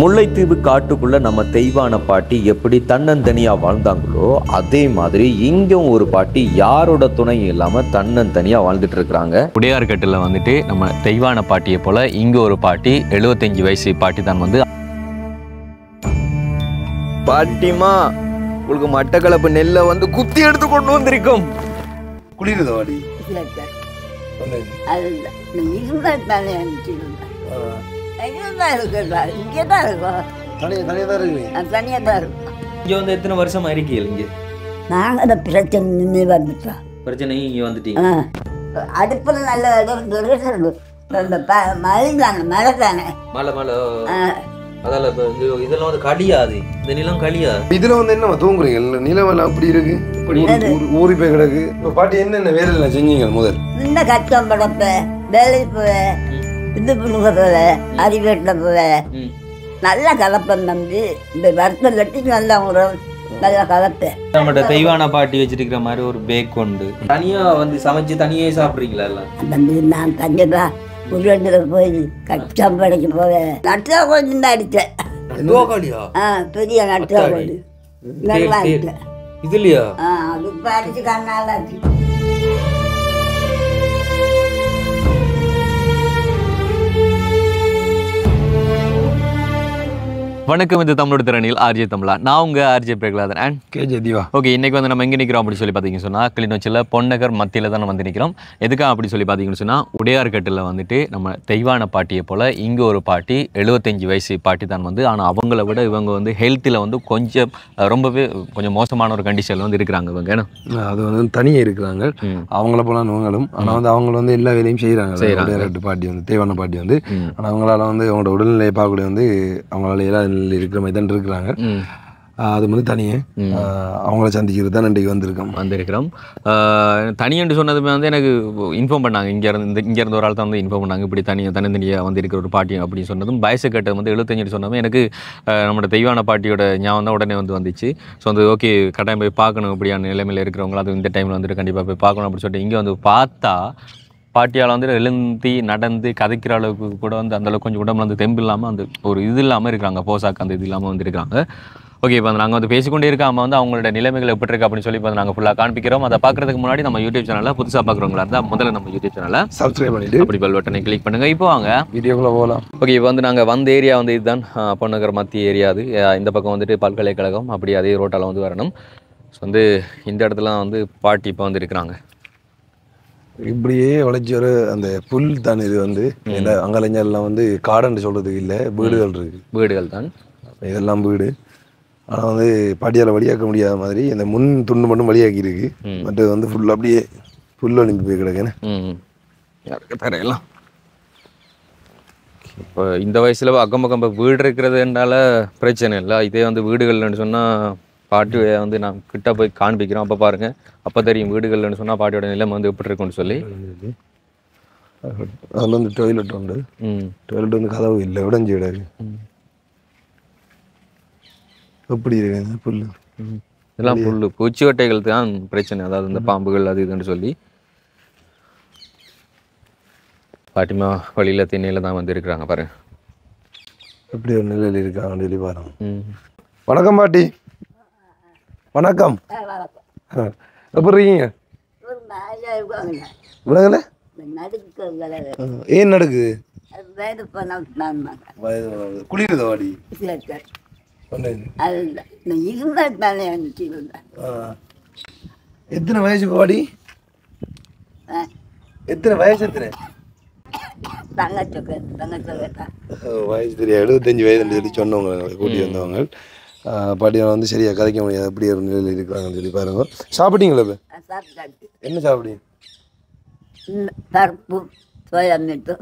முல்லைத்தீவு காட்டுக்குள்ள நம்ம தெய்வான பாட்டி எப்படி தன்னந்தனியா வாழ்ந்தாங்களோ அதே மாதிரி இங்கும் ஒரு பாட்டி யாரோட துணையும் இல்லாம தன்னந்தனியா வாழ்ந்துட்டு இருக்கிறாங்க. உடையார்கட்டில் வந்துட்டு நம்ம தெய்வான பாட்டியை போல இங்கே ஒரு பாட்டி எழுபத்தஞ்சு வயசு பாட்டி தான் வந்து. பாட்டிமா உங்களுக்கு மட்டக்களப்பு நெல்லை வந்து குத்தி எடுத்து கொண்டு வந்திருக்கோம். குளிருது வாடி அதுதான் இருந்தால் தானே எங்கே இருக்கிறதா இங்கே தான் இருக்கும் தனியாக தனியாக தான் இருக்கு. அது தனியாக தான் இருக்கும் இங்க வந்து எத்தனை வருஷமா இருக்கீங்க இங்க? நாங்கள் அந்த பிரச்சனை நின்று வந்துட்டோம் பிரச்சனையும் இங்க வந்துட்டீங்க. அடுப்பில் நல்ல இந்த மழை தானே மழை தானே மலை மலை ஆ, அதால இதெல்லாம் வந்து களியாது இந்த நிலம் களியா இதுல வந்து என்ன தூங்குறீங்க? நிலவெல்லாம் அப்படி இருக்கு? ஊறி- போய் கிடக்கு. இப்போ பாட்டி என்னென்ன வேலை செஞ்சீங்க முதல்? இந்த கஷ்டம் படப்ப? வேலைக்கு போவேன் இது புழுக போவேன் அறிவேட்டில் போவேன் ம். நல்லா கலப்பம் தம்பி இந்த வருத்தம் கட்டி நல்லா உரம் நல்லா கலப்பேன் நம்மகிட்ட தெய்வான பாட்டி வச்சிருக்கிற மாதிரி ஒரு பேக் உண்டு. தனியா வந்து சமைச்சு தனியே சாப்பிடுறீங்களா எல்லாம்? தம்பி நான் தங்கதா உருவண்டில் போய் கஷ்டம் படைக்க போவேன் நட்டா கொஞ்சம் தான் அடித்தேன் தோக்காளியா ஆ பெரிய நட்டா. கொஞ்சம் நல்லா. அடித்தேன் இதுலயா ஆ அது அடிச்சு கண்ணால் ஆச்சு வணக்கம் இது தமிழோட திறனில் ஆர்ஜே தமிழா. நான் உங்க ஆர்ஜே பிரகலாதன். அண்ட் கே ஜெதிவா ஓகே இன்னைக்கு வந்து நம்ம எங்கே நிற்கிறோம் அப்படி சொல்லி பார்த்தீங்கன்னு சொன்னால் கிளிநொச்சியில் பொன்னகர் மத்தியில் தான் நம்ம வந்து நிற்கிறோம் எதுக்காக அப்படி சொல்லி பார்த்தீங்கன்னு சொன்னால் உடையார்கட்டில் வந்துட்டு நம்ம தெய்வான பாட்டியை போல் இங்கே ஒரு பாட்டி எழுபத்தஞ்சு வயசு பாட்டி தான் வந்து ஆனால் அவங்கள விட இவங்க வந்து ஹெல்த்தில் வந்து கொஞ்சம் ரொம்பவே கொஞ்சம் மோசமான ஒரு கண்டிஷனில் வந்து இருக்கிறாங்க இவங்க அது வந்து தனியாக இருக்கிறாங்க. அவங்கள போல இவங்களும் ஆனால் வந்து அவங்க வந்து எல்லா வேலையும் செய்கிறாங்க. ரெண்டு பாட்டி வந்து தேவான பாட்டி வந்து. ஆனால் அவங்களால வந்து அவங்களோட உடல்நிலையை பார்க்கக்கூடிய வந்து அவங்களால எல்லா இருக்கிற மாதிரி தான் இருக்கிறாங்க. அது வந்து தனியே. அவங்கள சந்திக்கிறது தான் இன்றைக்கு வந்திருக்கோம். வந்திருக்கிறோம். தனியன்று சொன்னதுமே வந்து எனக்கு இன்ஃபார்ம் பண்ணாங்க. இங்கே இருந்து இந்த இங்கே இருந்த ஒரு ஆள் தான் வந்து இன்ஃபார்ம் பண்ணாங்க. இப்படி தனி தனித்தனியாக வந்து இருக்கிற ஒரு பாட்டி அப்படின்னு சொன்னதும் வயசு கட்டது வந்து எழுபத்தஞ்சு சொன்னதும் எனக்கு நம்மளோட தெய்வான பாட்டியோட ஞாபகம் தான் உடனே வந்து வந்துச்சு. ஸோ வந்து ஓகே கட்டாயம் போய் பார்க்கணும் இப்படியான நிலைமையில் இருக்கிறவங்க அது இந்த டைமில் வந்துட்டு கண்டிப்பாக போய் பார்க்கணும் அப்படின்னு சொல்லிட்டு இங்கே வந்து பார்த்தா பாட்டியால் வந்து எழுந்தி நடந்து கதைக்கிற அளவுக்கு கூட வந்து அந்த அளவுக்கு கொஞ்சம் உடம்புல வந்து தெம்பு இல்லாமல் அந்த ஒரு இது இல்லாமல் இருக்கிறாங்க. போசாக்கு அந்த இது இல்லாமல் வந்து இருக்காங்க ஓகே இப்போ நாங்கள் வந்து பேசிக்கொண்டே இருக்காம வந்து அவங்களோட நிலைமைகள் எப்படி இருக்கு அப்படின்னு சொல்லி இப்போ நாங்கள் ஃபுல்லாக காண்பிக்கிறோம். அதை பார்க்கறதுக்கு முன்னாடி நம்ம யூடியூப் சேனலில் புதுசாக பார்க்குறவங்களா இருந்தால் முதல்ல நம்ம யூடியூப் சேனலை சப்ஸ்கிரைப் பண்ணிட்டு அப்படி பெல் பட்டனை கிளிக் பண்ணுங்க. இப்போ வாங்க. வீடியோக்குள்ளே போகலாம் ஓகே இப்போ வந்து நாங்கள் வந்த ஏரியா வந்து இதுதான். பொன்னகர் மத்திய ஏரியா அது. இந்த பக்கம் வந்துட்டு பல்கலைக்கழகம் அப்படி அதே ரோட்டால் வந்து வரணும். ஸோ வந்து இந்த இடத்துல வந்து பாட்டி இப்போ வந்து இருக்கிறாங்க. இப்படியே வளைச்சி வர அந்த புல் தான் இது வந்து. அங்கலைஞர்லாம் வந்து காடுன்னு சொல்றதுக்கு இல்லை வீடுகள் இருக்கு. வீடுகள் தான். இதெல்லாம் வீடு. ஆனால் வந்து பாட்டியால் வழியாக்க முடியாத மாதிரி இந்த முன் துண்டு மட்டும் வழியாக்கி இருக்கு. மற்றது வந்து ஃபுல் அப்படியே புல் அனுப்பி போய் கிடக்குன்னு தரையெல்லாம் இப்போ இந்த வயசில் அக்கம் பக்கம் வீடு இருக்கிறதுனால பிரச்சனை இல்லை. இதே வந்து வீடுகள்னு சொன்னால் பாட்டி வந்து நான் கிட்ட போய் காண்பிக்கிறோம். அப்போ பாருங்க அப்போ தெரியும் வீடுகள்னு சொன்னால் பாட்டியோட நிலைமை வந்து எப்படி இருக்கும்னு சொல்லி. அதில் வந்து டாய்லெட் உண்டு. டாய்லெட் வந்து கதவு இல்லை உடஞ்சி கிடக்கு. எப்படி இருக்கு புல் ம். இதெல்லாம் புல்லு. பூச்சி வட்டைகள் தான் பிரச்சனை. அதாவது இந்த பாம்புகள் அது இதுன்னு சொல்லி. பாட்டிமா வழியில் திண்ணையில் தான் வந்து இருக்கிறாங்க பாருங்க. எப்படி ஒரு நிலையில் இருக்காங்கன்னு சொல்லி பாருங்க. வணக்கம் பாட்டி. வணக்கம். எப்படி இருக்கீங்க? நடுக்கு ஏன் நடக்குது குளிருதா அனுப்பிச்சிருந்தேன் எத்தனை வயசு பாடி எத்தனை வயசு எத்தனை? தங்கச்சொக்க தங்கச்சொக்கா வயசு தெரியாது. எழுபத்தஞ்சு வயதுன்னு சொல்லி சொன்னவங்க கூட்டி வந்தவங்க. பாட்டியை வந்து சரியா கதைக்க முடியாது. அப்படி ஒரு நிலையில் இருக்கிறாங்கன்னு சொல்லி பாருங்க. சாப்பிட்டீங்களா இப்ப? என்ன சாப்பிட்டீங்க பருப்பு சோயா மீட்டு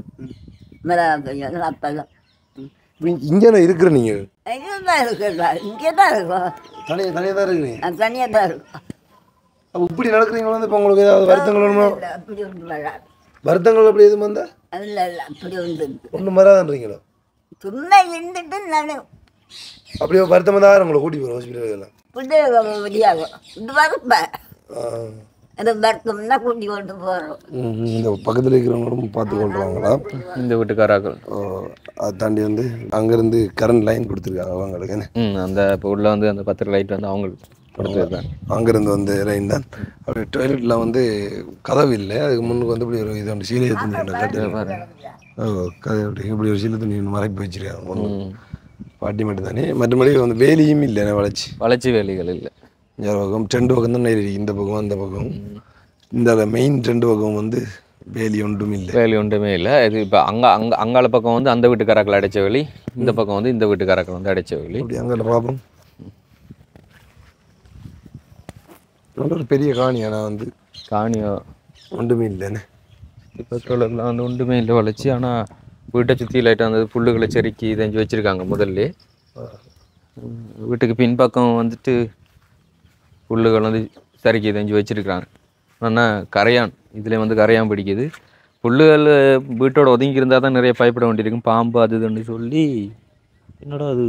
மிளகாய் அப்பெல்லாம் இங்கே இருக்கிற நீங்கள் எங்கே தான் இங்கே தான் இருக்கும். தனியாக தனியாக தான் இருக்கிறீங்க? தனியாக தான் இருக்கும். அப்போ இப்படி நடக்கிறீங்களா வந்து இப்போ உங்களுக்கு ஏதாவது வருத்தங்கள் வேணுமா? இல்ல, அப்படி ஒன்று வராது வருத்தங்கள் அப்படி எதுவும் வந்தா? இல்லை இல்லை அப்படி ஒன்று ஒன்றும் வராதுன்றீங்களோ? சும்மா இருந்துட்டு நான் அப்படியே வருத்தமாக தான் உங்களை கூட்டி போகிறோம் ஹாஸ்பிட்டல் எல்லாம் இந்த பக்கத்தில் இருக்கிறவங்களும் பார்த்து கொள்றாங்களா இந்த வீட்டுக்காராக்கள். ஓ, அதை தாண்டி வந்து அங்கேருந்து கரண்ட் லைன் கொடுத்துருக்காங்க அவங்களுக்கு அந்த இப்போ உள்ள வந்து அந்த பத்திர லைட் வந்து அவங்களுக்கு அங்கேருந்து வந்து லைன் தான். அப்படி டாய்லெட்டில் வந்து கதவு இல்லை அதுக்கு முன்னுக்கு வந்து இப்படி ஒரு இது ஒன்று சீலையை துணி கதவு இப்படி இப்படி ஒரு சீலை துணி ஒன்று மறைப்பி வச்சிருக்காங்க ஒன்று பாட்டி மட்டும் தானே மற்றபடி வந்து வேலியும் இல்லை வளைச்சி வளர்ச்சி? வேலைகள் இல்லை. இந்த பக்கம் ரெண்டு பக்கம் தான் இருக்கு. இந்த பக்கம் அந்த பக்கம். இந்த மெயின் ரெண்டு பக்கம் வந்து வேலி ஒன்றும் இல்லை. வேலி ஒன்றுமே இல்லை. இது இப்போ அங்கே அங்கே அங்கால பக்கம் வந்து அந்த வீட்டுக்காராக்கள் அடைச்ச வேலி இந்த பக்கம் வந்து இந்த வீட்டுக்காராக்கள் வந்து அடைச்ச வேலி. அப்படி அங்கே பார்ப்போம் நல்ல ஒரு பெரிய காணி ஆனால் வந்து காணியோ. ஒன்றுமே இல்லைன்னு இப்போ வந்து ஒன்றுமே இல்லை வளர்ச்சி. ஆனால் வீட்டை சுற்றி லைட்டாக அந்த புல்லுகளை செருக்கி செஞ்சு வச்சுருக்காங்க முதல்ல. வீட்டுக்கு பின்பக்கம் வந்துட்டு புல்லுகள் வந்து செருக்கி செஞ்சு வச்சுருக்குறாங்க. ஆனால் கரையான். இதில் வந்து கரையான் பிடிக்குது. புல்லுகள் வீட்டோட ஒதுங்கி இருந்தால் தான் நிறைய பயப்பட வேண்டியிருக்கும். பாம்பு அது இதுன்னு சொல்லி என்னடா அது?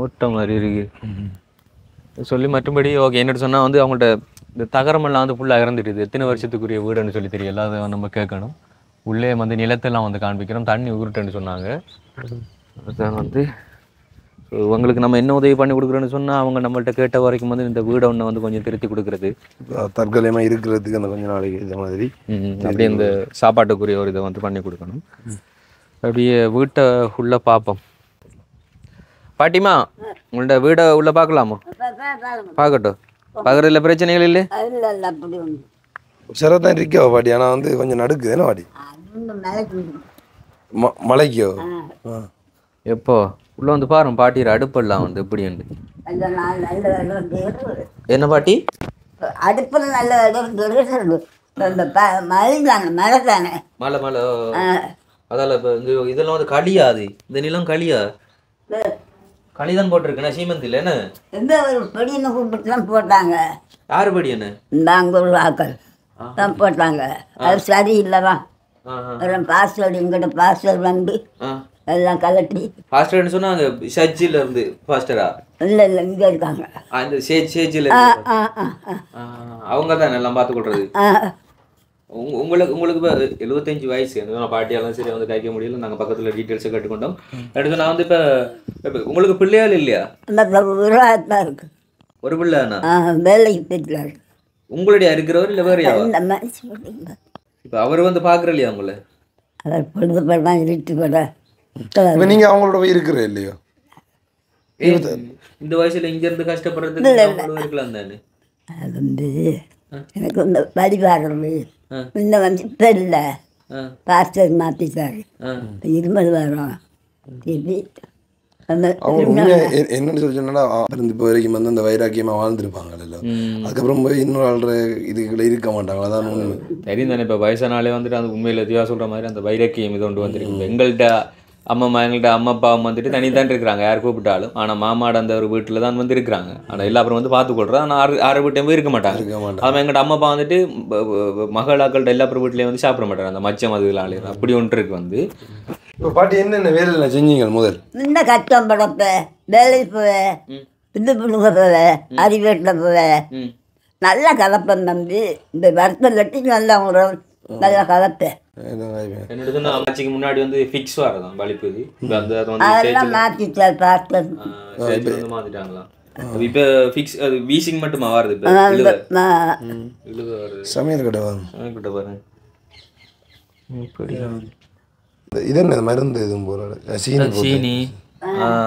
ஓட்ட மாதிரி இருக்குது சொல்லி மற்றபடி ஓகே என்னட்டு சொன்னால் வந்து அவங்கள்ட்ட இந்த தகரமெல்லாம் வந்து ஃபுல்லாக இறந்துடுது எத்தனை வருஷத்துக்குரிய வீடுன்னு சொல்லி தெரியல. அதை நம்ம கேட்கணும். உள்ளே வந்து நிலத்தெல்லாம் வந்து காண்பிக்கிறோம். தண்ணி உருட்டுன்னு சொன்னாங்க. அதான் வந்து உங்களுக்கு நம்ம என்ன உதவி பண்ணி கொடுக்குறோன்னு சொன்னால் அவங்க நம்மள்ட்ட கேட்ட வரைக்கும் வந்து இந்த வீடை ஒன்று வந்து கொஞ்சம் திருத்தி கொடுக்குறது. தற்கொலையமாக இருக்கிறதுக்கு அந்த கொஞ்ச நாளைக்கு இந்த மாதிரி அப்படியே இந்த சாப்பாட்டுக்குரிய ஒரு இதை வந்து பண்ணி கொடுக்கணும். அப்படியே வீட்டை உள்ள பார்ப்போம். பாட்டிமா உங்கள்ட்ட வீடை உள்ள பார்க்கலாமா? பார்க்கட்டும். பார்க்குறதுல பிரச்சனைகள் இல்லை. சிறப்பு தான் இருக்கோ பாட்டி ஆனால் வந்து கொஞ்சம் நடுக்குது என்ன பாட்டி அது மலைக்கு? எப்போ? உள்ள வந்து பாருங்க பாட்டிற அடுப்பெல்லாம் வந்து இடம் இருக்குது. என்ன பாட்டி? அடுப்பில் நல்ல மழை தானே மழை தானே. மலை மலை ஆ. அதால இப்போ இந்த இதெல்லாம் வந்து களியா அது இந்த நிலம் களியா? களி தான் போட்டிருக்கேன் சீமந்த் இல்லை என்ன? எந்த ஒரு பொடின்னு கூப்பிட்டுலாம் போட்டாங்க. யார் படி என்ன? இந்த அங்கே உள்ள ஆக்கள் தான் போட்டாங்க. அது ஆ அப்புறம் பாஸ்வேர்டு எங்கிட்ட பாஸ்வேர்டு வந்து எல்லாம் கலட்டி ஃபாஸ்டர்னு சொன்னாங்க சர்ச்சில் இருந்து ஃபாஸ்டரா இல்லை இல்லை இங்கே இருக்காங்க. அந்த சேஜ் சேஜில் அவங்க தான் எல்லாம் பார்த்து கொள்றது? உங்களுக்கு உங்களுக்கு இப்போ எழுபத்தஞ்சு வயசு. எனக்கு பாட்டியெல்லாம் சரி வந்து கைக்க முடியல. நாங்கள் பக்கத்தில் டீட்டெயில்ஸை கேட்டுக்கொண்டோம். எடுத்து நான் வந்து இப்போ உங்களுக்கு பிள்ளையால் இல்லையா? அந்த ஒரு பிள்ளைண்ணா வேலைக்கு போயிட்டு உங்களுடைய இருக்கிறவர் இல்லை வேறு இப்போ அவர் வந்து பார்க்குற இல்லையா உங்களை? அவர் பொழுது படம் இருட்டு பட இப்போ நீங்கள் அவங்களோட போய் இருக்கிற இல்லையோ? இந்த வயசுல இங்க இருந்து கஷ்டப்படுறதுக்கு நம்மளும் இருக்கலாம் தானே? அது வந்து எனக்கு இந்த வழி வர்றது ஆ. இந்த வந்து இப்போ இல்லை. பாஸ்டர் மாற்றிட்டாரு இருமல் வரும். என்னன்னு சொல்லி சொன்னா இருந்து இப்போ வரைக்கும் வந்து அந்த வைராக்கியமாக வாழ்ந்துருப்பாங்கல்ல. அதுக்கப்புறம் போய் இன்னொரு ஆள்ற இதுக்குள்ள இருக்க மாட்டாங்க அதான் உண்மை. தெரியும் தானே இப்போ வயசானாலே வந்துட்டு அந்த உண்மையில திவா சொல்ற மாதிரி அந்த வைரக்கியம் இது கொண்டு வந்திருக்கு எங்கள்கிட்ட அம்மா எங்கள்கிட்ட அம்மா அப்பா வந்துட்டு தனி தான் இருக்கிறாங்க. யார் கூப்பிட்டாலும். ஆனால் மாமாட அந்த ஒரு வீட்டில் தான் வந்து இருக்கிறாங்க ஆனால் எல்லா அப்புறம் வந்து பார்த்து கொள்றோம். ஆனால் ஆறு ஆறு வீட்டையும் போய் இருக்க மாட்டாங்க. இருக்க மாட்டாங்க. அவன் எங்கள்கிட்ட அம்மா அப்பா வந்துட்டு மகளாக்கள்கிட்ட எல்லா அப்புறம் வீட்லேயும் வந்து சாப்பிட மாட்டாங்க. அந்த மச்சம் அதுலாம் அப்படி ஒன்று இருக்கு வந்து. இப்போ பாட்டி என்னென்ன வேலையில் செஞ்சீங்க முதல்? முன்ன கஷ்டம் படப்பேன் வேலைக்கு போவேன் இது பிள்ளைங்க போவேன் அறிவேட்டில் போவேன் நல்லா கலப்பேன் தம்பி. இந்த வருத்தம் கட்டி நல்லா உங்களோட நல்லா கலப்பேன். ஆட்சிக்கு முன்னாடி வந்து ஃபிக்ஸ் வரதான் வலிப்பு இது. இப்போ அந்த அது வந்து அதெல்லாம் மாத்திட்டாங்களாம். அது இப்போ ஃபிக்ஸ் அது வீசிங் மட்டுமா வருது சமையல் கடை வாங்க கிட்ட பாருங்க. இப்படி இந்த- இது என்ன மருந்து எதுவும் போகிற சீனி சீனி.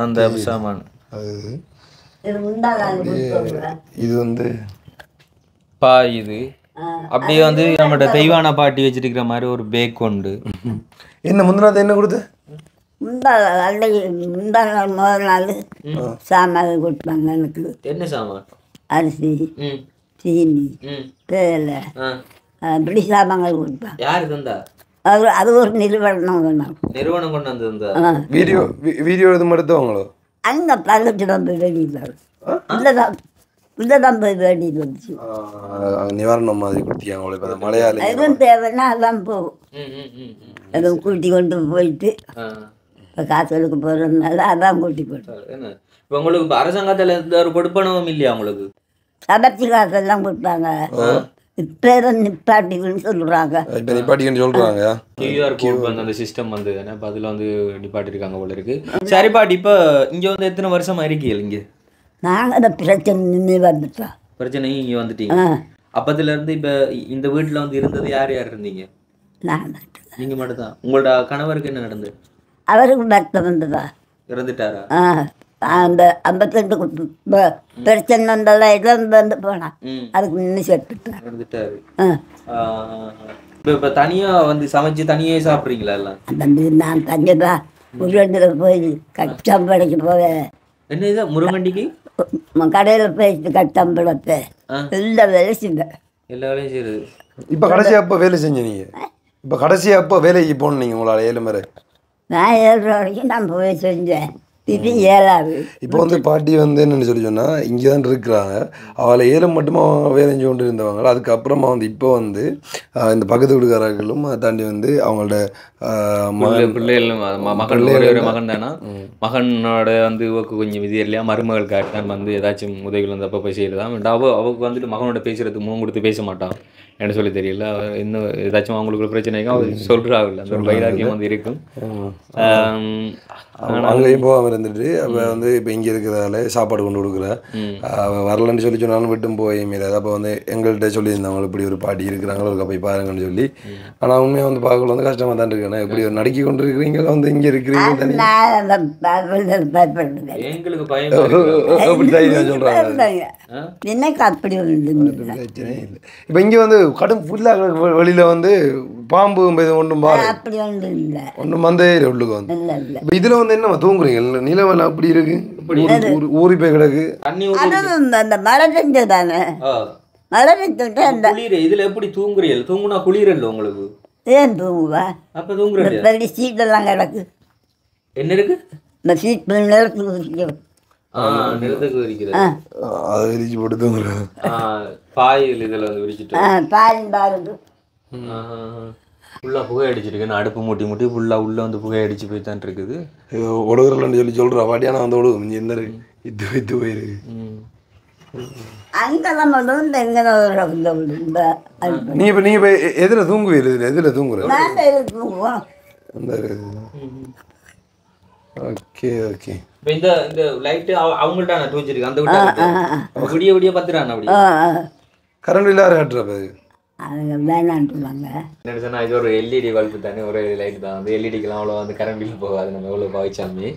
அந்த சாமான். அது இது. வந்து பா இது. அப்படியே வந்து நம்மளோட தெய்வான பாட்டி வச்சிருக்கிற மாதிரி ஒரு பேக் உண்டு. என்ன முந்தினாத்த என்ன கொடுத்த? முதல் நாள் சாமான் கொடுத்தாங்க எனக்கு. என்ன சாமான் அரிசி சீனி ஆ. அப்படி சாமான்கள் கொடுப்பாங்க. யாரு தந்தா? அது அது ஒரு நிறுவனம் நிறுவனம் கொண்டு வந்து தந்தா? வீடியோ வீடியோ எதுவும் எடுத்தவங்களோ? அங்கே பல்லட்டு தான் போய் வேண்டிட்டு இல்லை தான் இல்லை தான் போய் வேண்டிட்டு வந்துச்சு. நிவாரணம் மாதிரி கொடுத்தீங்க அவங்களுக்கு அந்த மலையாளி எதுவும் தேவைன்னா அதான் போகும் ம் ம் ம் ம். எதுவும் கூட்டி கொண்டு போயிட்டு இப்போ காசலுக்கு போகிறதுனால அதான் கூட்டி போட்டோம் என்ன? இப்போ உங்களுக்கு இப்போ அரசாங்கத்தில் எந்த ஒரு கொடுப்பனவும் இல்லையா உங்களுக்கு? சபர்ச்சி காசெல்லாம் கொடுத்தாங்க. இப்போ தான் நிப்பாட்டின்னு சொல்கிறாங்க இப்போ நிப்பாட்டின்னு சொல்கிறாங்க கியூஆர் கோட் வந்து அந்த சிஸ்டம் வந்து இப்போ அதில் வந்து நிப்பாட்டிருக்காங்க போல இருக்கு. சரி பாட்டி இப்போ இங்கே வந்து எத்தனை வருஷமா இருக்கீங்க இங்கே? நாங்கள் அந்த பிரச்சனை வந்துட்டோம். பிரச்சனையும் இங்கே வந்துட்டீங்க. அப்பத்துல இருந்து இப்போ இந்த வீட்டில் வந்து இருந்தது யார் யார் இருந்தீங்க? நான் மட்டும் நீங்கள் மட்டும்தான். உங்களோட கணவருக்கு என்ன நடந்தது அவருக்கு வருத்தம் வந்ததா? இறந்துட்டாரா? அந்த ப- பிரச்சனை வந்தெல்லாம் இழந்து வந்து போனான் ம். அதுக்கு நின்று செத்துட்டேன் இறந்துட்டாரு. இப்போ இப்போ தனியாக வந்து சமைச்சு தனியே சாப்பிட்றீங்களா எல்லாம்? நான் தங்கதா உருவண்டில் போய் கச்சம்படைக்கு போவேன். என்ன இது முருங்கண்டிக்கு கடையில் போயிட்டு கச்சம்பளத்தை ஆ. எல்லா வேலை செஞ்சேன். எல்லா வேலையும் செய்யுது இப்போ கடைசியாக அப்போ வேலை செஞ்ச நீங்கள் இப்போ கடைசியாக அப்போ வேலைக்கு போகணும் நீங்கள் உங்களால்? ஏழு முறை. நான் ஏழு வரைக்கும் நான் போய் செஞ்சேன். இது இப்போ வந்து பாட்டி வந்து என்னன்னு சொல்லி சொன்னால் இங்கே தான் இருக்கிறாங்க. அவளை ஏழு மட்டுமா வேலை செஞ்சு கொண்டு இருந்தவங்க அதுக்கப்புறமா வந்து இப்போ வந்து ஆஹ், இந்த பக்கத்து வீட்டுக்காரர்களும் அதை தாண்டி வந்து அவங்களோட மகன் பிள்ளைகள் மகன் ஒரே ஒரு மகன் தானா? மகனோட வந்து இவக்கு கொஞ்சம் விதி இல்லையா? மருமகள் தான் வந்து ஏதாச்சும் உதவிகள் வந்து அப்போ போய் செய்யறதா அவ அவக்கு வந்துட்டு மகனோட பேசுறதுக்கு முகம் கொடுத்து பேச மாட்டான். என்ன சொல்லி தெரியல. இன்னும் ஏதாச்சும் அவங்களுக்கு பிரச்சனைக்கும் அவ சொல்றாங்கல்ல அந்த ஒரு வைராக்கியம் வந்து இருக்கும். அங்கேயும் போகாமல் இருந்துட்டு அவ வந்து இப்போ இங்கே இருக்கிறதால சாப்பாடு கொண்டு கொடுக்குறா. அவள் வரலன்னு சொல்லி சொன்னாலும் விட்டும் போய் மீறாது அப்போ வந்து எங்கள்கிட்ட சொல்லியிருந்தாங்க இப்படி ஒரு பாட்டி இருக்கிறாங்களோ ஒரு போய் பாருங்கன்னு சொல்லி. ஆனால் உண்மையாக வந்து பார்க்கல வந்து கஷ்டமாக தான் இருக்கேன் இப்படி ஒரு நடுக்கி கொண்டு இருக்கிறீங்க வந்து இங்கே இருக்கிறீங்க தனி நான் அந்த பயப்படுறது பயப்படுறேன் எங்களுக்கு பயமா இருக்கு. அப்படி தைரியம் சொல்கிறாங்க எனக்கு அப்படி இப்போ இங்கே வந்து கடும் ஃபுல்லாக வெளியில் வந்து பாம்பு இது ஒன்றும் பாரு அப்படி ஒன்று இல்லை. ஒன்றும் வந்தே இல்லை உள்ளுக்கு வந்து. இல்லை இல்லை. இப்போ இதில் வந்து என்ன தூங்குறீங்க? இல்ல, நிலவெல்லாம் அப்படி இருக்கு? ஊறி- போய் கிடக்கு. அந்த மழை பெஞ்சது தானே ஆ. மழை பெஞ்சுட்டு அந்த குளிர இதுல எப்படி தூங்குறீங்க? தூங்குனா குளிரல்ல உங்களுக்கு? ஏன் தூங்குவா? அப்ப பெரிய சீட்டெல்லாம் கிடக்கு. என்ன இருக்கு? இந்த சீட் நிலத்துக்கு நிலத்துக்கு விரிக்கிறது ஆ அதை விரிச்சு போட்டு தூங்குறேன். பாயில் இதுல வந்து விரிச்சிட்டு. ஆ பாருங்க. பாருங்க ஃபுல்லா புகை அடிச்சிருக்கு நான் அடுப்பு மூட்டி மூட்டி ஃபுல்லா உள்ள வந்து புகை அடிச்சு போய் தான் இருக்குது ஒடுகுறலன்னு சொல்லி சொல்கிறா பாட்டியானா வந்து ஒடுகும். இங்கே என்ன இருக்கு இது இது போயிருக்கு நீ இப்போ நீங்கள் இப்போ எதில் தூங்குவீர் இதில் எதில் தூங்குற? நான் தூங்குவோம் அந்த ஓகே ஓகே. இந்த இந்த லைட் அவங்கள்ட்ட நான் அந்த விட்டா விடிய விடிய பத்துறான் அப்படி ஆ ஆ. கரண்ட் இல்லாத காட்டுறப்ப அவங்க வேணான்ட்டுவாங்க என்ன இது ஒரு எல்இடி பல்பு தானே ஒரு லைட் தான். அந்த எல்இடிக்கெல்லாம் அவ்வளோ வந்து கரண்ட் பில் போகாது நம்ம எவ்வளோ பாவிச்சாமே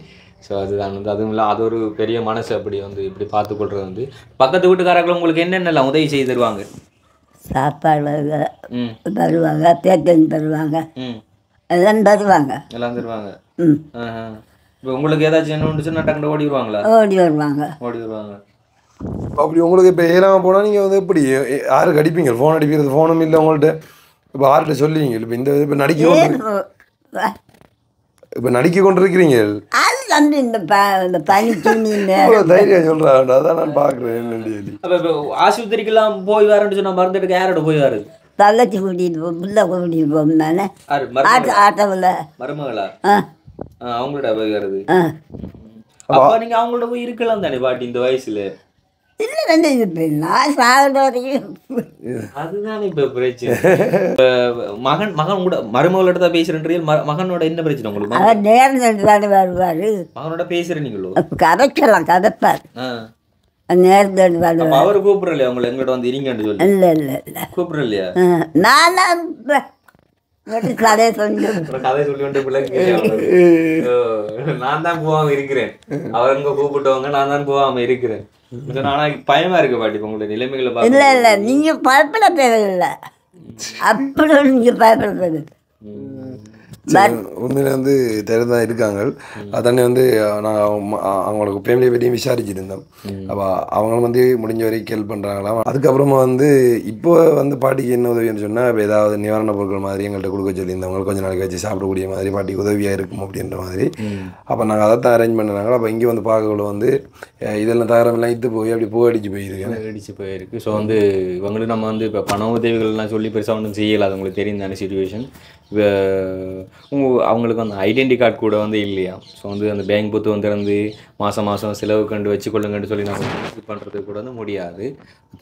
ஸோ அதுதான் வந்து அதுவும் இல்லை அது ஒரு பெரிய மனசு அப்படி வந்து இப்படி பார்த்துக்கொள்றது வந்து. பக்கத்து வீட்டுக்காரர்கள் உங்களுக்கு என்னென்னலாம் உதவி செய்து தருவாங்க? சாப்பாடு தருவாங்க தேக்கன் தருவாங்க. ம். எல்லாம் தருவாங்க. எல்லாம் தருவாங்க. ம். இப்போ உங்களுக்கு ஏதாச்சும் என்ன ஒன்று சொன்னா டக்குனு ஓடி வருவாங்களா ஓடி வருவாங்க ஓடி வருவாங்க அப்படி உங்களுக்கு இப்போ ஏறாமல் போனால் நீங்கள் வந்து எப்படி யாருக்கு அடிப்பீங்க? ஃபோன் அடிக்கிறது ஃபோனும் இல்லை உங்கள்கிட்ட இப்போ யார்கிட்ட சொல்லுவீங்க. இப்போ இந்த இப்போ நடிக்க இப்போ நடிக்க கொண்டு இருக்கிறீங்க அது வந்து இந்த இந்த பனி துணி தைரியம் சொல்கிறாங்க அதான் நான் பார்க்குறேன் அப்போ ஆஸ்பத்திரிக்கெல்லாம் போய் வரேன்னு சொன்னா மருந்து எடுக்க யாரோட போய் வருது தங்கச்சி கூட்டிகிட்டு போ புள்ள கூட்டிகிட்டு போகும் தானே ஆட்டோ ஆட்டோவில் மருமகளா? அவங்களோட போய் வருது அப்ப நீங்க அவங்களோட போய் இருக்கலாம் தானே பாட்டி இந்த வயசுல? இல்லை ரெண்டு இது நான் சாகிற வரைக்கும் அதுதானே இப்ப பிரச்சனை. மகன் மகன் கூட மருமகளோட தான் ம- மகனோட என்ன பிரச்சனை உங்களுக்கு? அவர் நேர்ந்து தானே வருவார். மகனோட பேசுற நீங்களோ? கதைக்கலாம் கதைப்பார். ஆ. நேர்ந்து அப்ப வருவார். அவரு கூப்பிடலையா? உங்களை எங்கிட்ட வந்து இருங்கன்னு சொல்லி. இல்லை இல்லை இல்லை. கூப்பிடலையா? நான் கதை சொல்லி. கதை சொல்லி கொண்டு பிள்ளைங்க நான் தான் போகாம இருக்கிறேன். அவங்க கூப்பிட்டவங்க நான் தான் போகாம இருக்கிறேன். பயமா இருக்கு பாட்டி உங்களுடைய நிலைமைகளை இல்லை இல்லை நீங்கள் பயப்பட தேவையில்லை. அப்படி நீங்கள் பயப்பட தேவையில்லை. உண்மையில வந்து தெரிதான் இருக்காங்க அதானே வந்து நான் அவங்களுக்கு ஃபேமிலியை பற்றியும் விசாரிச்சிருந்தோம். அப்போ அவங்க வந்து முடிஞ்ச வரைக்கும் ஹெல்ப் பண்ணுறாங்களாம் அதுக்கப்புறமா வந்து இப்போ வந்து பாட்டிக்கு என்ன உதவின்னு சொன்னால் இப்போ ஏதாவது நிவாரண பொருட்கள் மாதிரி எங்கள்கிட்ட கொடுக்க சொல்லியிருந்தவங்க கொஞ்ச நாளைக்கு வச்சு சாப்பிடக்கூடிய மாதிரி பாட்டிக்கு உதவியாக இருக்கும் அப்படின்ற மாதிரி. அப்போ நாங்கள் அதை தான் அரேஞ்ச் பண்ணுறாங்க அப்போ இங்கே வந்து பார்க்கக்குள்ள வந்து இதெல்லாம் தகரமெல்லாம் இத்து போய் அப்படி பூ அடிச்சு போயிருக்கேன் அடிச்சு போயிருக்கு. ஸோ வந்து இவங்களுக்கு நம்ம வந்து இப்போ பண உதவிகள்லாம் சொல்லி பெருசாக ஒன்றும் செய்யல. அது உங்களுக்கு தெரியும் தானே சுச்சுவேஷன் அவங்களுக்கு அந்த ஐடென்டி கார்டு கூட வந்து இல்லையா? ஸோ வந்து அந்த பேங்க் புத்து திறந்து மாதம் மாதம் செலவு கண்டு வச்சுக்கொள்ளுங்கன்னு சொல்லி நம்ம இது பண்ணுறது கூட வந்து முடியாது.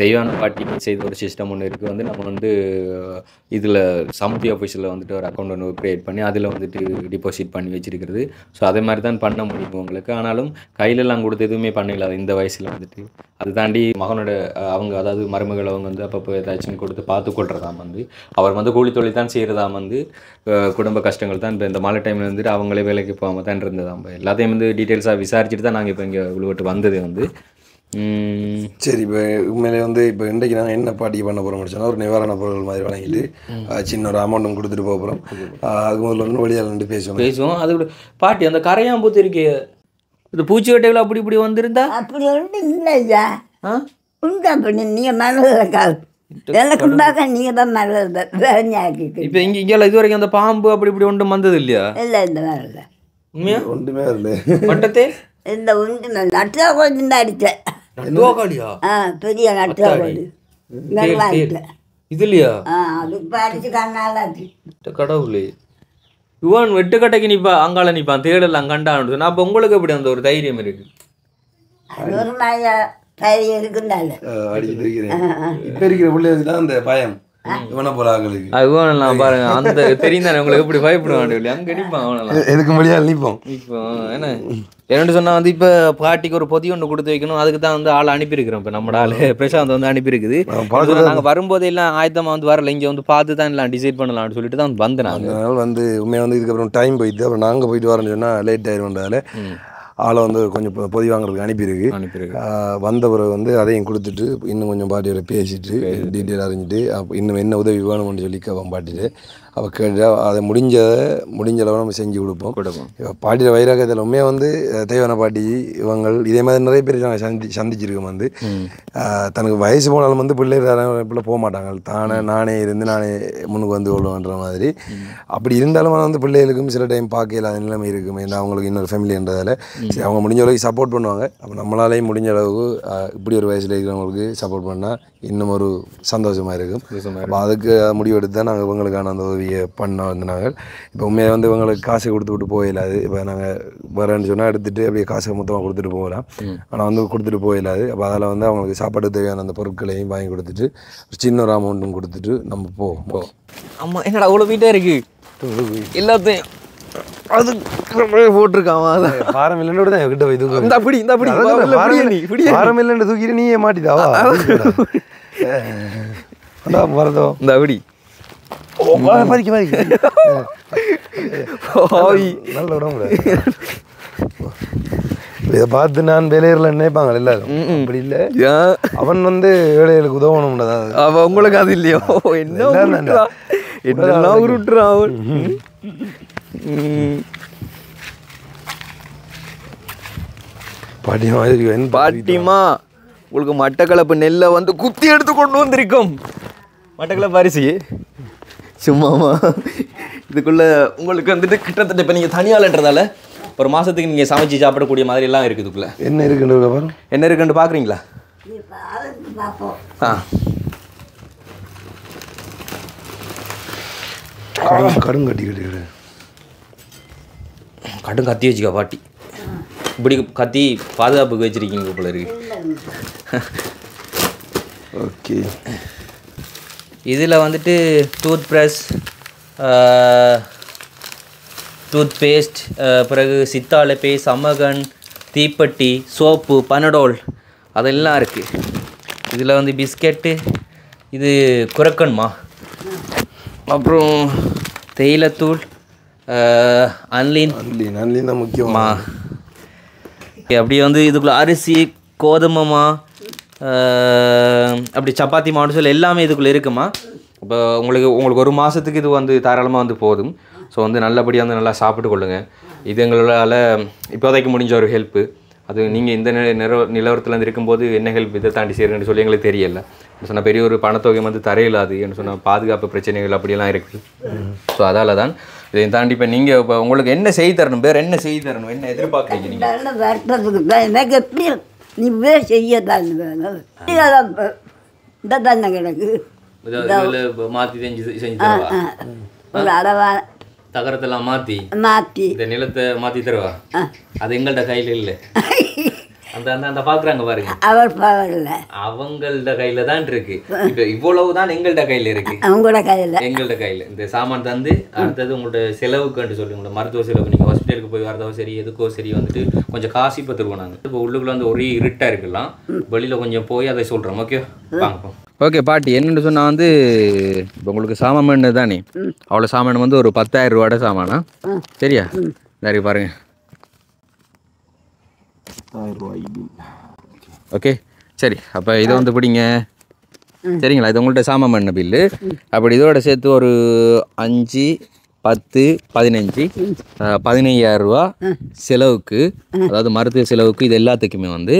தெய்வான பாட்டிக்கு செய்த ஒரு சிஸ்டம் ஒன்று இருக்குது வந்து நம்ம வந்து இதில் சமுத்தி ஆஃபீஸில் வந்துட்டு ஒரு அக்கௌண்ட் ஒன்று க்ரியேட் பண்ணி அதில் வந்துட்டு டிபாசிட் பண்ணி வச்சிருக்கிறது. ஸோ அதே மாதிரி தான் பண்ண முடியும் உங்களுக்கு. ஆனாலும் கையிலலாம் கொடுத்து எதுவுமே பண்ணல. இந்த வயசில் வந்துட்டு. அது தாண்டி மகனோட அவங்க அதாவது மருமகள் அவங்க வந்து அப்பப்போ ஏதாச்சும் கொடுத்து பார்த்து கொள்றதாம் வந்து அவர் வந்து கூலி தொழில் தான் செய்கிறதாம் வந்து குடும்ப கஷ்டங்கள் தான். இப்போ இந்த மழை டைமில் வந்துட்டு அவங்களே வேலைக்கு போகாமல் தான் இருந்ததாம். எல்லாத்தையும் வந்து டீட்டெயில்ஸாக விசாரிச்சுட்டு தான் நாங்கள் இப்போ இங்கே உழுவட்டு வந்தது வந்து. சரி இப்போ உண்மையிலே வந்து இப்போ இன்றைக்கு நாங்கள் என்ன பாட்டிக்கு பண்ண போகிறோம் சொன்னால் ஒரு நிவாரண பொருள் மாதிரி வழங்கிட்டு சின்ன ஒரு அமௌண்ட்டும் கொடுத்துட்டு போக போகிறோம் அதுக்கு முதல்ல வந்து வழியால் நின்று பேசுவோம். பேசுவோம். அது கூட பாட்டி அந்த கரையாம்பூத்து இருக்கே இது பூச்சிக்கட்டைகள் அப்படி இப்படி வந்திருந்தா? அப்படி ஒன்றும் இல்லை ஐயா உண்டு அப்படி நீங்கள் மனதில் எனக்கு நீங்கள் தான் வேலையாக்கிட்டு இப்போ இங்கே இங்கே இது வரைக்கும் அந்த பாம்பு அப்படி இப்படி ஒன்றும் வந்தது இல்லையா? இல்லை இந்த வேலை உண்மையா? ஒன்றுமே இல்லை பட்டத்தே இந்த உண்டு நட்டா கொஞ்சம் தான் அடித்தேன் பெரிய நட்டா கொஞ்சம் நல்லா அடித்தேன் இது இல்லையா ஆ அது இப்போ அடித்து கண்ணால் ஆச்சு அட கடவுளே. இவன் வெட்டுக்கட்டைக்கு நிப்பா அங்கால நிப்பான் தேடல் அங்கண்டான்னு சொன்னா அப்போ உங்களுக்கு எப்படி அந்த ஒரு தைரியம் இருக்கு? ஒரு தைரியம் இருக்கிறேன். இப்போ இருக்கிற பிள்ளைகளுக்கு தான் அந்த பயம். இவனை போல ஆகளுக்கு அது இவனெல்லாம் பாருங்க அந்த தெரியும் தானே உங்களுக்கு எப்படி பயப்படுவான் இல்லையா அங்கே நிற்பான் அவனெல்லாம். எதுக்கு வழியால் நிற்போம் இப்போ என்ன? என்னன்னு சொன்னா வந்து இப்போ பாட்டிக்கு ஒரு பொதி ஒன்று கொடுத்து வைக்கணும் அதுக்கு தான் வந்து ஆள் அனுப்பியிருக்கிறோம் இப்போ நம்ம ஆள். பிரசாந்த் வந்து அனுப்பியிருக்குது. நாங்கள் வரும்போதே எல்லாம் ஆயத்தமாக வந்து வரல இங்கே வந்து பார்த்து தான் எல்லாம் டிசைட் பண்ணலாம்னு சொல்லிட்டு தான் வந்தேன் நாங்கள் அதனால வந்து உண்மையாக வந்து இதுக்கப்புறம் டைம் போயிட்டு அப்புறம் நாங்கள் போயிட்டு வரோம்னு சொன்னால் லேட் ஆயிரும்ன்றதால ஆளை வந்து கொஞ்சம் பொதி வாங்குறதுக்கு அனுப்பியிருக்கு. அனுப்பியிருக்கு. வந்த பிறகு வந்து அதையும் கொடுத்துட்டு இன்னும் கொஞ்சம் பாட்டியோட பேசிட்டு டீட்டெயில் அறிஞ்சிட்டு அப்போ இன்னும் என்ன உதவி வேணும்னு சொல்லி அவன் பாட்டிட்டு அவள் கேட்டு அதை முடிஞ்சதை முடிஞ்ச அளவு நம்ம செஞ்சு கொடுப்போம். கொடுப்போம். இப்போ பாட்டியோட வைராகத்தில் உண்மையாக வந்து தேவான பாட்டி இவங்கள் இதே மாதிரி நிறைய பேர் நாங்கள் சந்தி சந்திச்சிருக்கோம் வந்து. தனக்கு வயசு போனாலும் வந்து பிள்ளைகள் பிள்ளை போக மாட்டாங்க. தானே நானே இருந்து நானே முன்னுக்கு வந்து கொள்ளுவேன்ற மாதிரி. அப்படி இருந்தாலும் வந்து பிள்ளைகளுக்கும் சில டைம் பார்க்க இல்லாத நிலைமை இருக்கும் ஏன்னா அவங்களுக்கு இன்னொரு ஃபேமிலின்றதால சரி அவங்க முடிஞ்ச அளவுக்கு சப்போர்ட் பண்ணுவாங்க. அப்போ நம்மளாலேயும் முடிஞ்ச அளவுக்கு இப்படி ஒரு வயசில் இருக்கிறவங்களுக்கு சப்போர்ட் பண்ணால் இன்னும் ஒரு சந்தோஷமாக இருக்கும். அப்போ அதுக்கு முடிவெடுத்து தான் நாங்கள் இவங்களுக்கான அந்த உதவியை பண்ண வந்து நாங்கள் இப்போ உண்மையாக வந்து இவங்களுக்கு காசு கொடுத்து விட்டு போயிடாது இப்போ நாங்கள் வரேன்னு சொன்னால் எடுத்துகிட்டு அப்படியே காசை மொத்தமாக கொடுத்துட்டு போகலாம். ஆனால் வந்து கொடுத்துட்டு போயிடாது அப்போ அதில் வந்து அவங்களுக்கு சாப்பாடு தேவையான அந்த பொருட்களையும் வாங்கி கொடுத்துட்டு ஒரு சின்ன ஒரு அமௌண்ட்டும் கொடுத்துட்டு நம்ம போவோம். போவோம் ஆமா என்னடா அவ்வளோ வீட்டே இருக்கு? எல்லாத்தையும் அது போட்டிருக்கான் அதான். பாரம் இல்லைன்னு தான் கிட்ட போய் தூக்கு இந்த அப்படி இந்த அப்படி. பாரம் இல்லைன்னு தூக்கிட்டு நீயே மாட்டிதாவா? அண்டா வரதோ இந்த அப்படி ஓ பறிக்க. நல்ல உடம்புல. இதை பார்த்து நான் வேலையில நினைப்பாங்க எல்லாரும். அப்படி இல்லை. அவன் வந்து ஏழைகளுக்கு உதவணும்டா. அவ உங்களுக்கு அது இல்லையோ. என்ன என்னெல்லாம் உருட்டுறான் அவன். பாட்டி மாதிரி பாட்டிமா உங்களுக்கு மட்டக்களப்பு நெல்லை வந்து குத்தி எடுத்து கொண்டு வந்திருக்கோம். மட்டக்களப்பு அரிசி. சும்மாமா இதுக்குள்ள உங்களுக்கு வந்துட்டு கிட்டத்தட்ட இப்போ நீங்கள் தனியாளன்றதால ஒரு மாதத்துக்கு நீங்கள் சமைச்சு சாப்பிடக்கூடிய மாதிரி எல்லாம் இருக்குது இதுக்குள்ள. என்ன இருக்குன்னு பாரு. என்ன இருக்குன்னு பார்க்குறீங்களா ஆ. கடும் கடும் கட்டி கட்டி கடும் கத்தி வச்சுக்கா பாட்டி. இப்படி கத்தி பாதுகாப்புக்கு வச்சிருக்கீங்க போல இருக்கு. ஓகே இதில் வந்துட்டு டூத் ப்ரஷ் டூத் பேஸ்ட் பிறகு சித்தாழை சமகன் தீப்பெட்டி சோப்பு பனடோல் அதெல்லாம் இருக்குது இதில் வந்து பிஸ்கெட்டு இது குரக்கன்மா. அப்புறம் தேயிலத்தூள் அன்லின். நல்லி நல்லி தான் முக்கியமா. மா. அப்படியே வந்து இதுக்குள்ள அரிசி கோதுமைமா அப்படி சப்பாத்தி மாவு சொல்லி எல்லாமே இதுக்குள்ளே இருக்குமா? இப்போ உங்களுக்கு உங்களுக்கு ஒரு மாதத்துக்கு இது வந்து தாராளமாக வந்து போதும். ஸோ வந்து நல்லபடியாக வந்து நல்லா சாப்பிட்டு கொள்ளுங்க. இது எங்களால் இப்போதைக்கு முடிஞ்ச ஒரு ஹெல்ப்பு அது நீங்கள் இந்த நி- நிற நிலவரத்தில் இருக்கும்போது என்ன ஹெல்ப் இதை தாண்டி செய்யறேன்னு சொல்லி எங்களுக்கு தெரியல. சொன்ன பெரிய ஒரு பணத்தொகை வந்து தரையில்லாது என்று சொன்ன பாதுகாப்பு பிரச்சனைகள் அப்படியெல்லாம் இருக்குது ஸோ அதால தான் இதை தாண்டி இப்போ நீங்கள் இப்போ உங்களுக்கு என்ன செய்து தரணும்? பேர் என்ன செய்து தரணும்? என்ன எதிர்பார்க்குறீங்க நீங்கள் நல்ல வருத்தத்துக்கு தான் எனக்கு எப்படி நீ வே செய்ய தான் இந்த தானே கிடக்கு மாற்றி செஞ்சு செஞ்சு தருவா? ஒரு அளவா தகரத்தெல்லாம் மாற்றி மாற்றி இந்த நிலத்தை மாற்றி தருவா? அது எங்கள்கிட்ட கையில் இல்லை. அந்த அந்த அந்த பார்க்குறாங்க பாருங்க. அவர் பவரில் அவங்கள்ட கையில தான் இருக்கு. இப்போ இவ்வளவு தான் எங்கள்கிட்ட கையில இருக்கு. அவங்களோட கையில். எங்கள்கிட்ட கையில. இந்த சாமான் தந்து அடுத்தது உங்களோட செலவுக்குன்ட்டு சொல்லி உங்களோட மருத்துவ செலவு. நீங்க ஹாஸ்பிட்டலுக்கு போய் வரதோ சரி எதுக்கோ சரி வந்துட்டு கொஞ்சம் காசு இப்போ தருவோம் நாங்கள் இப்போ உள்ளுக்குள்ள வந்து ஒரே இருட்டா இருக்கலாம். வெளியில கொஞ்சம் போய் அதை சொல்றோம். ஓகே வாங்க ஓகே பாட்டி என்னன்னு சொன்னா வந்து இப்போ உங்களுக்கு சாமான் தானே? அவ்வளோ சாமான் வந்து ஒரு பத்தாயிரம் ரூபாட சாமானா? சரியா? சரி பாருங்க ஓகே. சரி அப்போ இதை வந்து பிடிங்க. சரிங்களா? இது உங்கள்கிட்ட சாமான் பண்ண பில்லு. அப்படி இதோட சேர்த்து ஒரு அஞ்சு பத்து பதினஞ்சு ரூபா செலவுக்கு அதாவது மருத்துவ செலவுக்கு இது எல்லாத்துக்குமே வந்து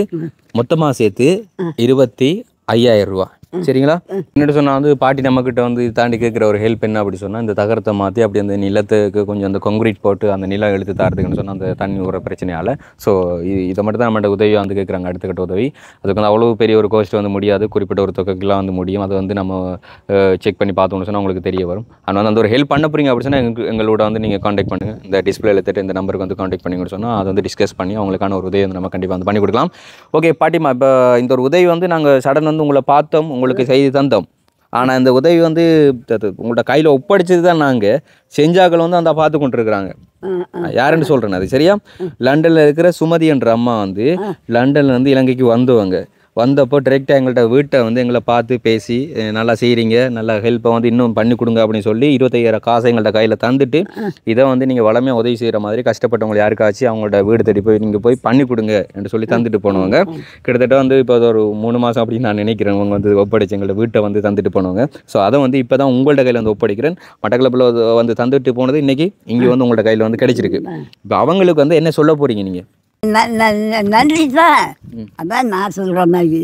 மொத்தமாக சேர்த்து இருபத்தி ஐயாயிரம் ரூபா. சரிங்களா? என்னட்டு சொன்னால் வந்து பாட்டி நம்மக்கிட்ட வந்து தாண்டி கேட்குற ஒரு ஹெல்ப் என்ன அப்படி சொன்னால் இந்த தகரத்தை மாற்றி அப்படி அந்த நிலத்துக்கு கொஞ்சம் அந்த கொங்கிரீட் போட்டு அந்த நிலம் இழுத்து தரதுக்குன்னு சொன்னால் அந்த தண்ணி ஊற பிரச்சனையால். ஸோ இது இதை மட்டும் தான் நம்மகிட்ட உதவியாக வந்து கேட்குறாங்க அடுத்த கட்ட உதவி. அதுக்கு வந்து அவ்வளோ பெரிய ஒரு கோஸ்ட் வந்து முடியாது. குறிப்பிட்ட ஒரு தொகைக்கெல்லாம் வந்து முடியும். அதை வந்து நம்ம செக் பண்ணி பார்த்தோம்னு சொன்னால் உங்களுக்கு தெரிய வரும். ஆனால் வந்து அந்த ஒரு ஹெல்ப் பண்ண போறீங்க அப்படி சொன்னால் எங்க எங்களோட வந்து நீங்கள் காண்டாக்ட் பண்ணுங்கள் இந்த டிஸ்பிளேல எடுத்துட்டு இந்த நம்பருக்கு வந்து காண்டாக்ட் பண்ணிங்கன்னு சொன்னால் அதை வந்து டிஸ்கஸ் பண்ணி அவங்களுக்கான ஒரு உதவி வந்து நம்ம கண்டிப்பாக வந்து பண்ணி கொடுக்கலாம். ஓகே பாட்டிமா இப்போ இந்த ஒரு உதவி வந்து நாங்கள் சடன் வந்து உங்களை பார்த்தோம். உங்களுக்கு செய்தி தந்தோம். ஆனால் இந்த உதவி வந்து அது உங்கள்ட்ட கையில் ஒப்படைச்சது தான் நாங்கள் செஞ்சாக்கள் வந்து அந்த பார்த்து கொண்டு இருக்கிறாங்க யாருன்னு சொல்கிறேன் அது சரியா? லண்டனில் இருக்கிற சுமதி என்ற அம்மா வந்து லண்டன்ல இருந்து இலங்கைக்கு வந்தவங்க. வந்தப்போ டிரெக்டாக எங்கள்கிட்ட வீட்டை வந்து எங்களை பார்த்து பேசி நல்லா செய்கிறீங்க நல்லா ஹெல்ப்பை வந்து இன்னும் பண்ணி கொடுங்க அப்படின்னு சொல்லி இருபத்தையாயிரம் காசை எங்கள்கிட்ட கையில் தந்துட்டு இதை வந்து நீங்கள் வளமையாக உதவி செய்கிற மாதிரி கஷ்டப்பட்டவங்க யாருக்காச்சும் அவங்களோட வீடு தேடி போய் நீங்கள் போய் பண்ணி கொடுங்க என்று சொல்லி தந்துட்டு போனவங்க. கிட்டத்தட்ட வந்து இப்போ அது ஒரு மூணு மாதம் அப்படின்னு நான் நினைக்கிறேன் அவங்க வந்து ஒப்படைச்சு எங்களோட வீட்டை வந்து தந்துட்டு போனவங்க. ஸோ அதை வந்து இப்போ தான் உங்கள்ட்ட கையில் வந்து ஒப்படைக்கிறேன். மட்டக்களப்பில் வந்து தந்துட்டு போனது இன்னைக்கு இங்கே வந்து உங்கள்ட்ட கையில் வந்து கிடைச்சிருக்கு. இப்போ அவங்களுக்கு வந்து என்ன சொல்ல போகிறீங்க நீங்கள் நன்றி சார். அதான் நான் சொல்கிற மாதிரி.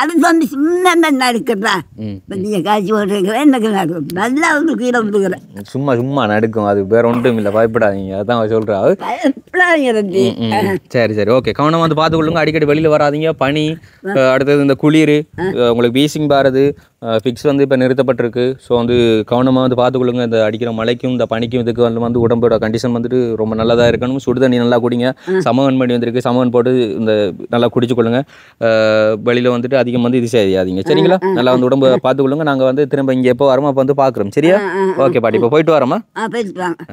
அது வந்து சின்ன என்ன இருக்குதா இப்போ நீங்கள் காய்ச்சி போட்டுருக்கிறேன் எனக்கு நடக்கும் நல்லா வந்து கீழே விட்டுக்கிறேன் சும்மா சும்மா நடுக்கும். அது வேற ஒன்றும் இல்லை. பயப்படாதீங்க. அதான் சொல்கிறா தம்பி சரி சரி. ஓகே கவனம் வந்து பார்த்துக்கொள்ளுங்க அடிக்கடி வெளியில் வராதீங்க. பனி அடுத்தது இந்த குளிர் உங்களுக்கு வீசிங் பாருது ஃபிக்ஸ் வந்து இப்போ நிறுத்தப்பட்டிருக்கு. ஸோ வந்து கவனமாக வந்து பார்த்துக்கொள்ளுங்க இந்த அடிக்கிற மழைக்கும் இந்த பனிக்கும் இதுக்கு வந்து வந்து உடம்போட கண்டிஷன் வந்துட்டு ரொம்ப நல்லதாக இருக்கணும். சுடு தண்ணி நல்லா குடிங்க. சமவன் பண்ணி வந்திருக்கு. சமவன் போட்டு இந்த நல்லா குடிச்சு கொள்ளுங்க. வெளியில் வந்துட்டு அதிகம் வந்து இது செய்யாதீங்க. சரிங்களா? நல்லா வந்து உடம்பு பார்த்துக்கொள்ளுங்க நாங்கள் வந்து திரும்ப இங்கே எப்போ வரோமோ அப்போ வந்து பார்க்குறோம். சரியா? ஓகே பாட்டி. இப்போ போயிட்டு வரோமா.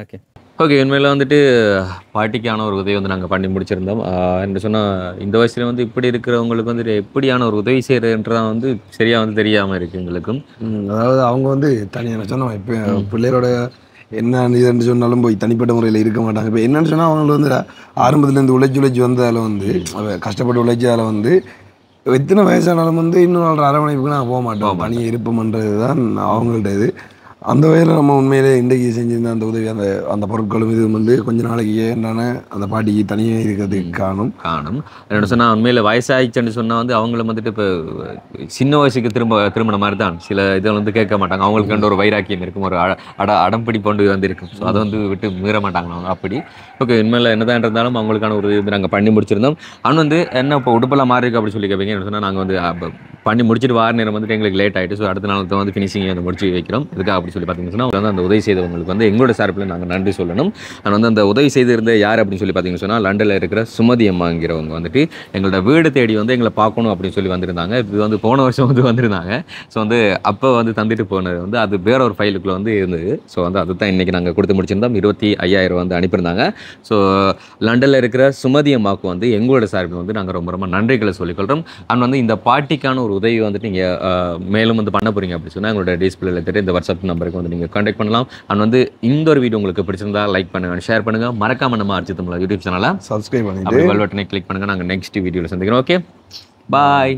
ஓகே ஓகே உண்மையில் வந்துட்டு பாட்டிக்கான ஒரு உதவி வந்து நாங்கள் பண்ணி முடிச்சிருந்தோம். என்ன சொன்னால் இந்த வயசுல வந்து இப்படி இருக்கிறவங்களுக்கு வந்துட்டு எப்படியான ஒரு உதவி செய்கிறதுன்றதான் வந்து சரியாக வந்து தெரியாமல் இருக்கு எங்களுக்கும். அதாவது அவங்க வந்து தனியாக சொன்னோம் இப்போ பிள்ளையரோட என்ன இதுன்னு சொன்னாலும் போய் தனிப்பட்ட முறையில் இருக்க மாட்டாங்க. இப்போ என்னன்னு சொன்னால் அவங்க வந்து ஆரம்பத்துலேருந்து உழைச்சி உழைச்சி வந்ததால் வந்து கஷ்டப்பட்டு உழைச்சதால் வந்து எத்தனை வயசானாலும் வந்து இன்னும் நாலு அரவணைப்புக்கு நான் போக மாட்டோம். தனியாக இருப்போம்ன்றது தான் அவங்கள்ட்ட இது. அந்த வகையில் நம்ம உண்மையிலே இன்றைக்கு செஞ்சிருந்த அந்த உதவி அந்த அந்த பொருட்களும் இது வந்து கொஞ்ச நாளைக்கு என்னென்ன அந்த பாட்டிக்கு தனியாக இருக்கிறதுக்கு காணும் காணும். என்ன சொன்னால் உண்மையில் வயசாயிடுச்சுன்னு சொன்னால் வந்து அவங்கள வந்துட்டு இப்போ சின்ன வயசுக்கு திரும்ப திரும்பின மாதிரி தான். சில இதில் வந்து கேட்க மாட்டாங்க. அவங்களுக்கு ஒரு வைராக்கியம் இருக்கும். ஒரு அட அட அடம்பிடி கொண்டு வந்து இருக்கும் ஸோ அதை வந்து விட்டு மீற மாட்டாங்க அவங்க அப்படி. ஓகே உண்மையில் என்னதான் இருந்தாலும் அவங்களுக்கான ஒரு இது நாங்கள் பண்ணி முடிச்சிருந்தோம். அவன் வந்து என்ன இப்போ உடுப்பெல்லாம் மாறி இருக்கு அப்படி சொல்லி கேட்பீங்க என்ன சொன்னால் நாங்கள் வந்து அப்ப பண்ணி முடிச்சிட்டு வார நேரம் வந்துட்டு எங்களுக்கு லேட் ஆகிட்டு ஸோ அடுத்த நாள் வந்து ஃபினிஷிங் வந்து முடிச்சு வைக்கிறோம். இதுக்காக அப்படி சொல்லி பார்த்தீங்கன்னா வந்து அந்த உதவி செய்தவங்களுக்கு வந்து எங்களோட சார்பில் நாங்கள் நன்றி சொல்லணும். ஆனால் வந்து அந்த உதவி செய்திருந்த யார் அப்படின்னு சொல்லி பார்த்தீங்கன்னு சொன்னால் லண்டனில் இருக்கிற சுமதி அம்மாங்கிறவங்க வந்துட்டு எங்களோட வீடு தேடி வந்து எங்களை பார்க்கணும் அப்படின்னு சொல்லி வந்திருந்தாங்க. இது வந்து போன வருஷம் வந்து வந்திருந்தாங்க. ஸோ வந்து அப்போ வந்து தந்துட்டு போனது வந்து அது வேற ஒரு ஃபைலுக்குள்ளே வந்து இருந்தது. ஸோ வந்து அதுதான் இன்றைக்கி நாங்கள் கொடுத்து முடிச்சிருந்தோம். இருபத்தி ஐயாயிரம் வந்து அனுப்பியிருந்தாங்க. ஸோ லண்டனில் இருக்கிற சுமதி அம்மாவுக்கு வந்து எங்களோட சார்பில் வந்து நாங்கள் ரொம்ப ரொம்ப நன்றிகளை சொல்லிக்கொள்கிறோம் அண்ட் வந்து இந்த பாட்டிக்கான ஒரு உதவி வந்துட்டு நீங்கள் மேலும் வந்து பண்ண போகிறீங்க அப்படின்னு சொன்னால் எங்களோட டிஸ்பிளேல எடுத்துட்டு இந்த வாட்ஸ்அப் நம்பருக்கு வந்து நீங்கள் கான்டாக்ட் பண்ணலாம். அண்ட் வந்து இந்த ஒரு வீடியோ உங்களுக்கு பிடிச்சிருந்தா லைக் பண்ணுங்க ஷேர் பண்ணுங்க. மறக்காம நம்ம அர்ஜித் தமிழா யூடியூப் சேனலை சப்ஸ்கிரைப் அப்படி பெல் பட்டனை கிளிக் பண்ணுங்க. நாங்கள் நெக்ஸ்ட் வீடியோவில் சந்திக்கிறோம் ஓகே பாய்